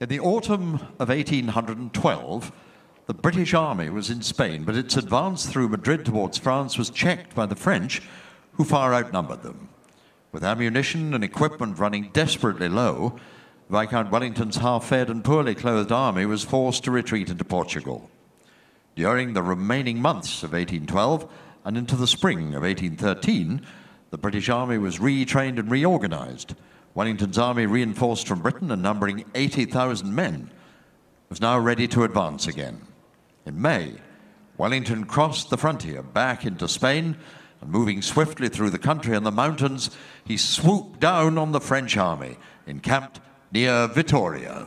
In the autumn of 1812, the British army was in Spain, but its advance through Madrid towards France was checked by the French, who far outnumbered them. With ammunition and equipment running desperately low, Viscount Wellington's half fed and poorly clothed army was forced to retreat into Portugal. During the remaining months of 1812 and into the spring of 1813, the British army was retrained and reorganized. Wellington's army, reinforced from Britain and numbering 80,000 men, was now ready to advance again. In May, Wellington crossed the frontier back into Spain, and moving swiftly through the country and the mountains, he swooped down on the French army, encamped near Vittoria.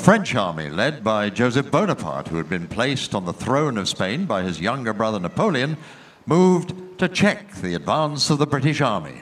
French army, led by Joseph Bonaparte, who had been placed on the throne of Spain by his younger brother Napoleon, moved to check the advance of the British army.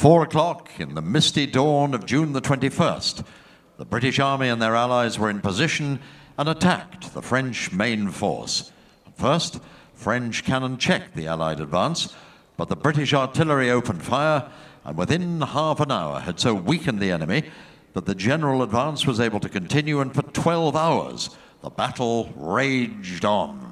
Four o'clock in the misty dawn of June the 21st, the British Army and their allies were in position and attacked the French main force. First, French cannon checked the Allied advance, but the British artillery opened fire and within half an hour had so weakened the enemy that the general advance was able to continue and for 12 hours the battle raged on.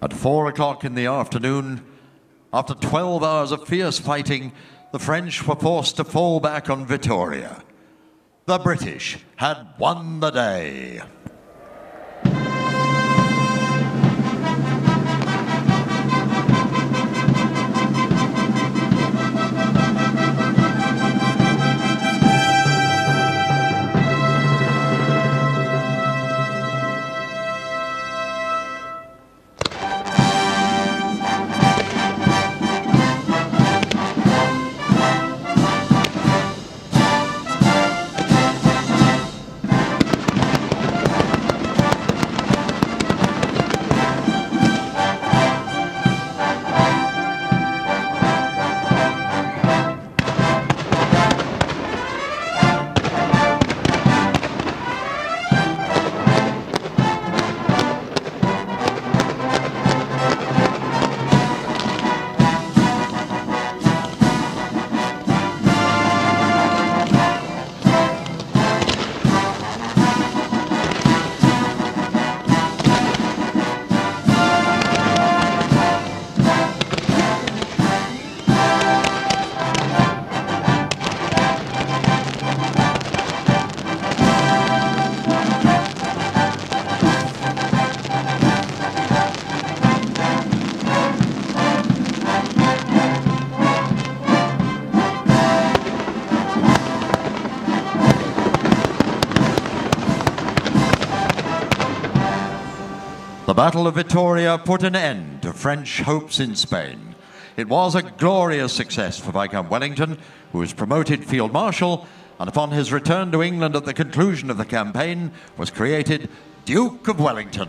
At four o'clock in the afternoon, after 12 hours of fierce fighting, the French were forced to fall back on Vittoria. The British had won the day. Battle of Vittoria put an end to French hopes in Spain. It was a glorious success for Viscount Wellington, who was promoted Field Marshal, and upon his return to England at the conclusion of the campaign, was created Duke of Wellington.